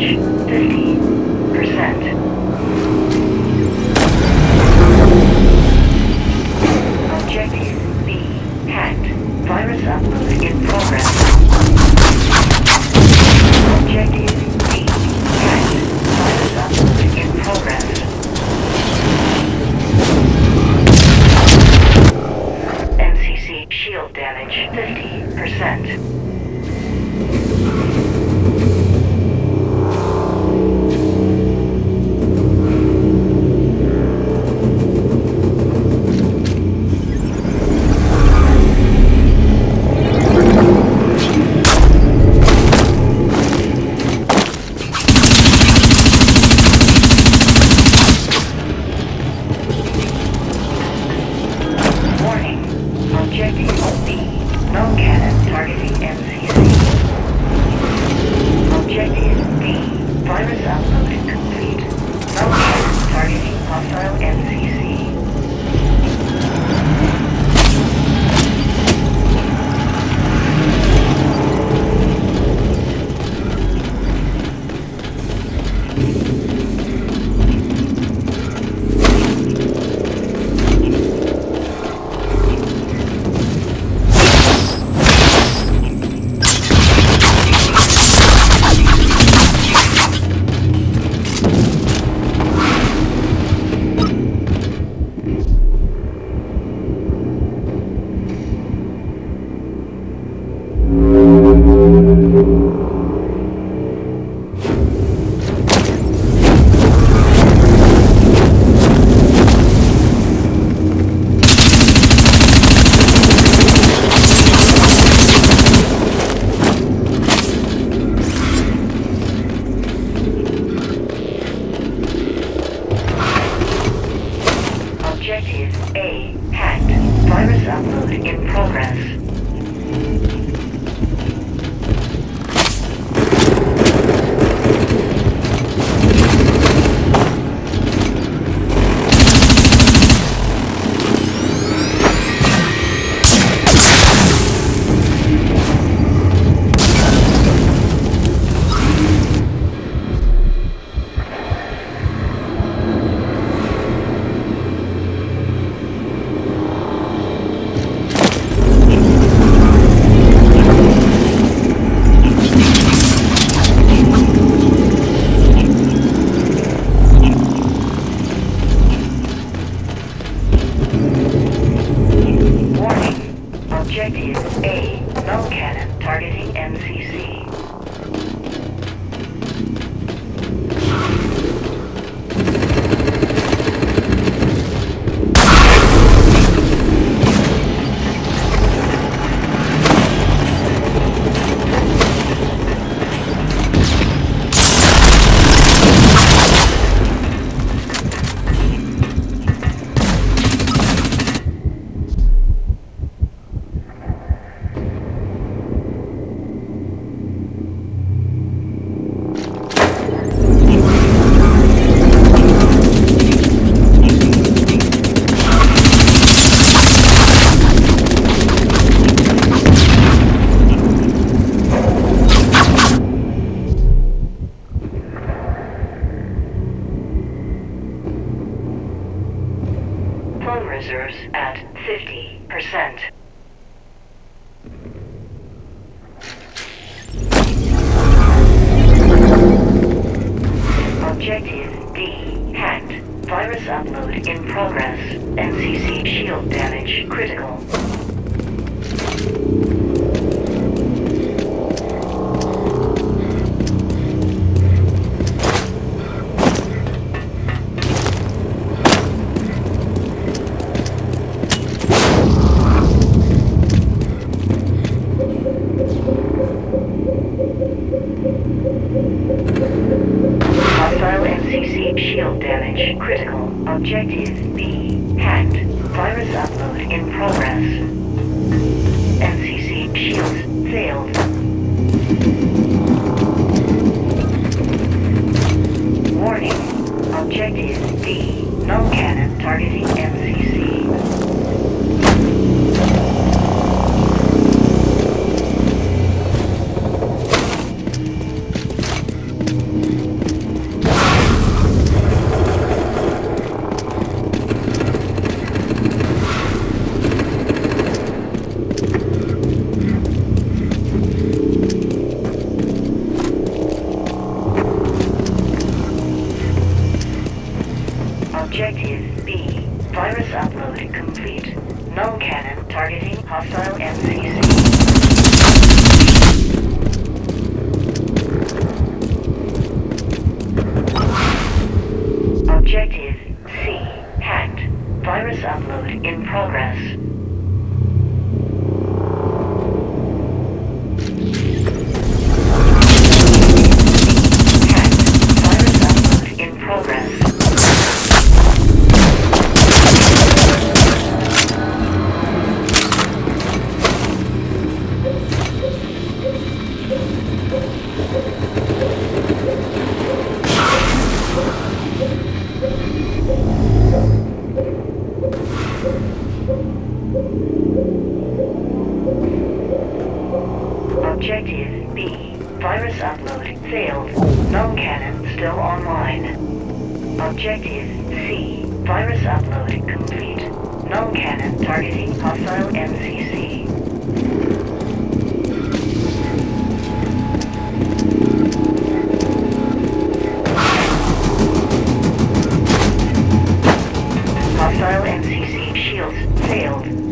H A in progress. MCC shield damage critical. Objective B. Virus upload complete. Null cannon targeting hostile MCC. Objective C hacked. Virus upload in progress. Sensing shields failed.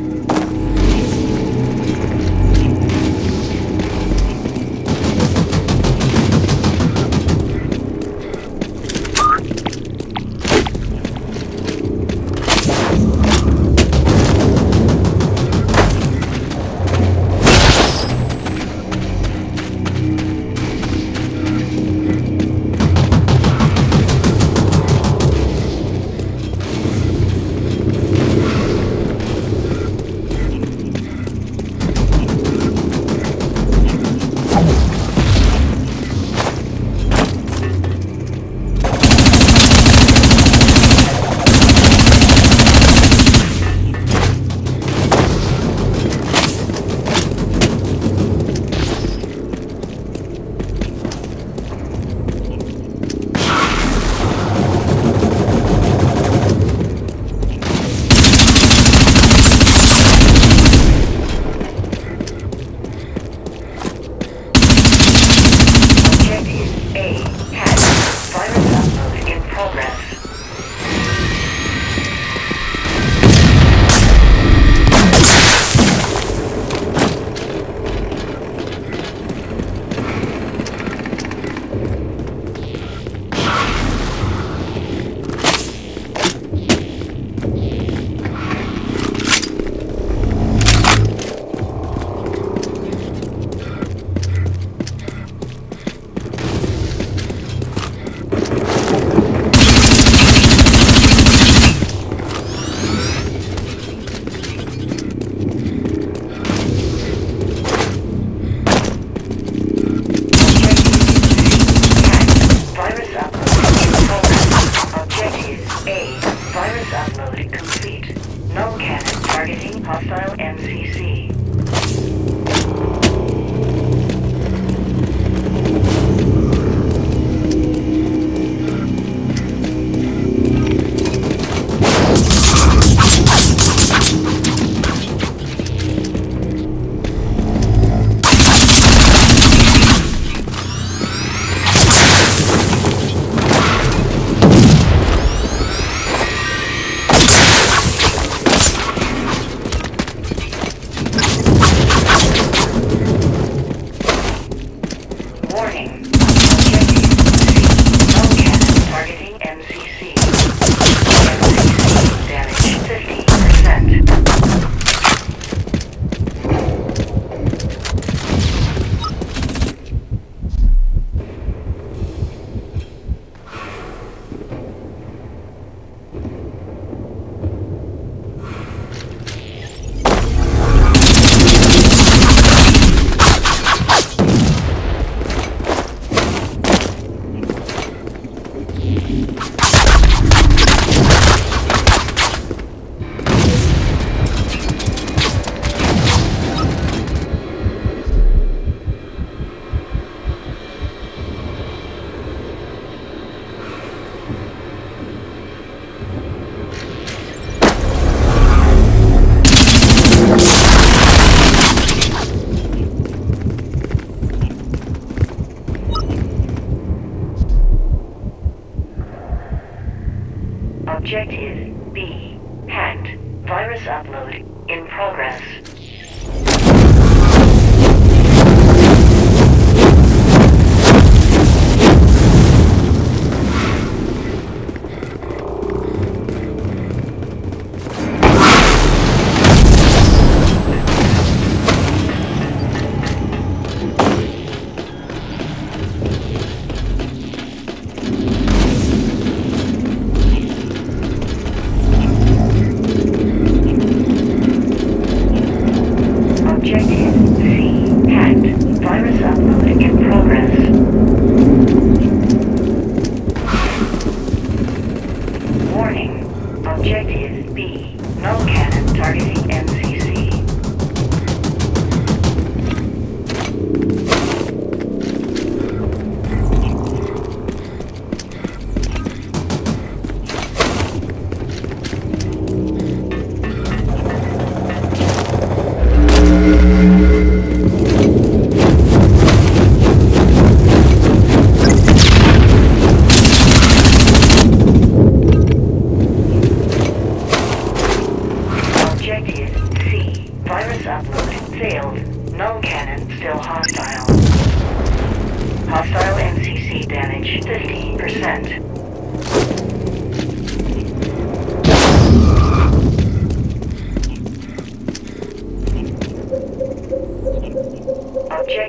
Virus upload complete. Null cannon targeting hostile MCC.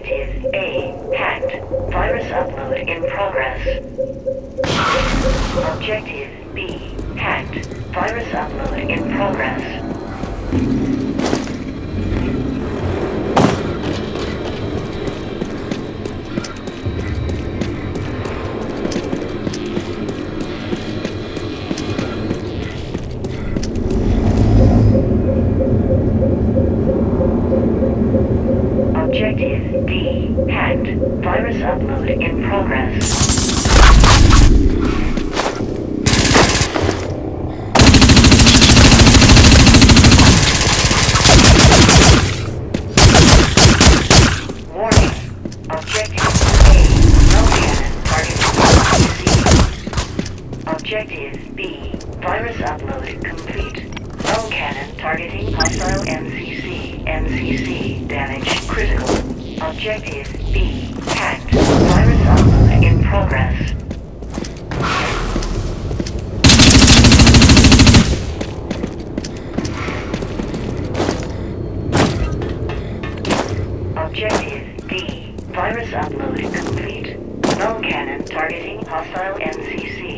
is A. Hacked. Virus upload in progress. Objective B. Hacked. Virus upload in progress. Virus upload complete. Null cannon targeting hostile MCC.